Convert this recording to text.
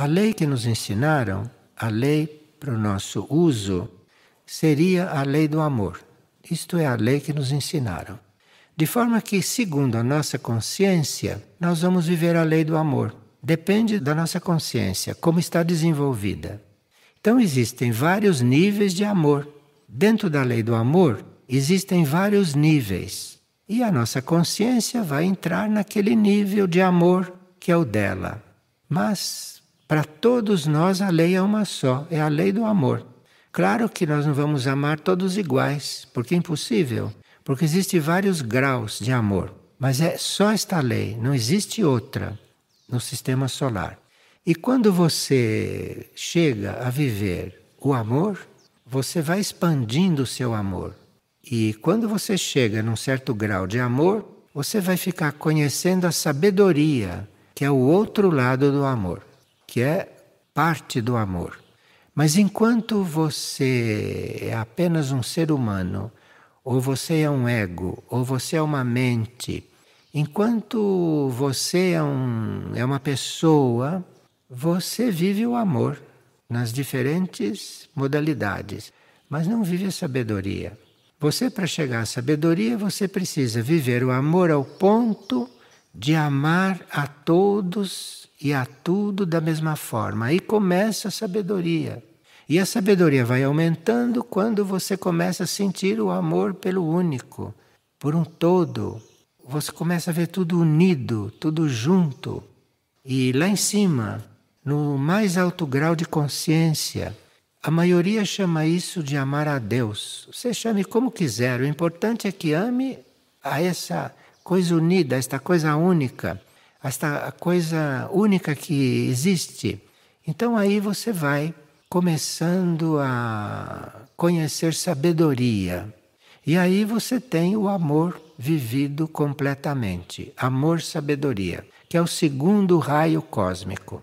A lei que nos ensinaram, a lei para o nosso uso, seria a lei do amor. Isto é a lei que nos ensinaram. De forma que, segundo a nossa consciência, nós vamos viver a lei do amor. Depende da nossa consciência, como está desenvolvida. Então, existem vários níveis de amor. Dentro da lei do amor, existem vários níveis. E a nossa consciência vai entrar naquele nível de amor que é o dela. Mas, para todos nós, a lei é uma só é a lei do amor. Claro que nós não vamos amar todos iguais, porque é impossível. Porque existem vários graus de amor, mas é só esta lei, não existe outra no sistema solar. E quando você chega a viver o amor, você vai expandindo o seu amor. E quando você chega num certo grau de amor, você vai ficar conhecendo a sabedoria, que é o outro lado do amor, que é parte do amor. Mas enquanto você é apenas um ser humano ou você é um ego, ou você é uma mente. Enquanto você é, um, é uma pessoa, você vive o amor nas diferentes modalidades, mas não vive a sabedoria. Você, para chegar à sabedoria, você precisa viver o amor ao ponto de amar a todos e a tudo da mesma forma. Aí começa a sabedoria. E a sabedoria vai aumentando quando você começa a sentir o amor pelo único, por um todo. Você começa a ver tudo unido, tudo junto. E lá em cima, no mais alto grau de consciência, a maioria chama isso de amar a Deus. Você chame como quiser, o importante é que ame a essa coisa unida, esta coisa única, esta coisa única que existe. Então aí você vai começando a conhecer sabedoria. E aí você tem o amor vivido completamente amor-sabedoria, que é o segundo raio cósmico.